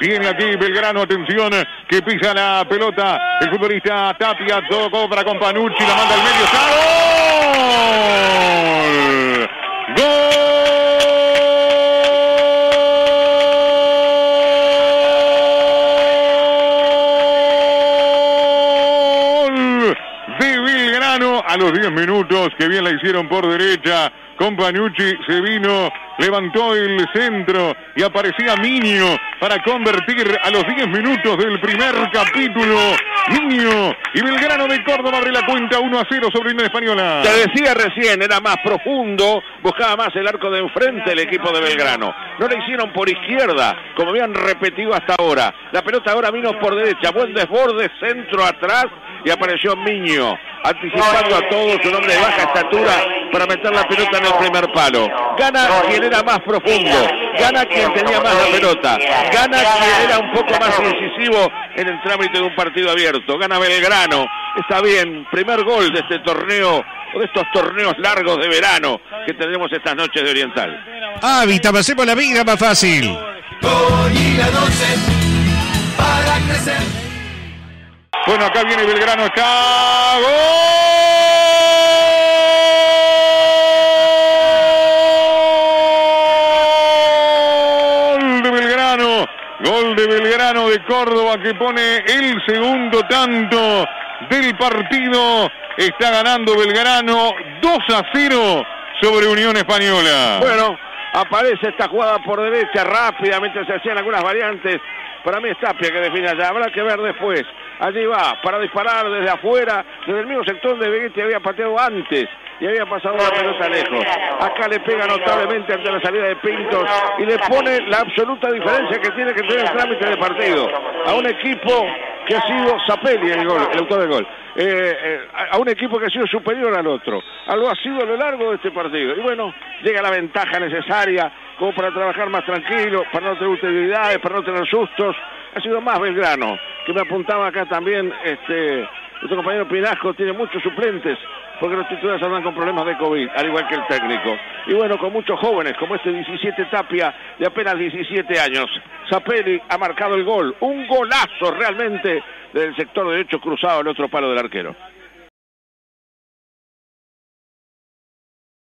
Viene aquí Belgrano, atención, que pisa la pelota. El futbolista Tapia tocó para con Panucci, la manda al medio. ¡Gol! ¡Gol! De Belgrano a los 10 minutos, que bien la hicieron por derecha. Con Panucci se vino, levantó el centro y aparecía Miño para convertir a los 10 minutos del primer capítulo. Miño y Belgrano de Córdoba abre la cuenta 1 a 0 sobre Unión Española. Te decía recién, era más profundo, buscaba más el arco de enfrente el equipo de Belgrano. No le hicieron por izquierda, como habían repetido hasta ahora. La pelota ahora vino por derecha, buen desborde, centro atrás y apareció Miño, anticipando a todos un hombre de baja estatura para meter la pelota en el primer palo. Gana quien era más profundo, gana quien tenía más la pelota, gana quien era un poco más incisivo en el trámite de un partido abierto. Gana Belgrano, está bien, primer gol de este torneo o de estos torneos largos de verano que tenemos estas noches de Oriental. Hábitat, pasemos la vida más fácil. Bueno, acá viene Belgrano, acá. ¡Gol Gol de Belgrano de Córdoba que pone el segundo tanto del partido. Está ganando Belgrano 2 a 0 sobre Unión Española. Bueno, aparece esta jugada por derecha rápidamente, se hacían algunas variantes. Para mí es Tapia que define allá, habrá que ver después. Allí va, para disparar desde afuera, desde el mismo sector de Vegetti había pateado antes y había pasado la pelota lejos. Acá le pega notablemente ante la salida de Pintos y le pone la absoluta diferencia que tiene que tener el trámite de partido a un equipo que ha sido Zapelli el, gol, el autor del gol. Eh, eh, a un equipo que ha sido superior al otro. A lo ha sido a lo largo de este partido. Y bueno, llega la ventaja necesaria como para trabajar más tranquilo, para no tener utilidades, para no tener sustos. Ha sido más Belgrano, que me apuntaba acá también este nuestro compañero Pinasco tiene muchos suplentes porque los titulares andan con problemas de COVID, al igual que el técnico. Y bueno, con muchos jóvenes, como este 17 Tapia, de apenas 17 años. Zapelli ha marcado el gol, un golazo realmente del sector derecho cruzado al otro palo del arquero.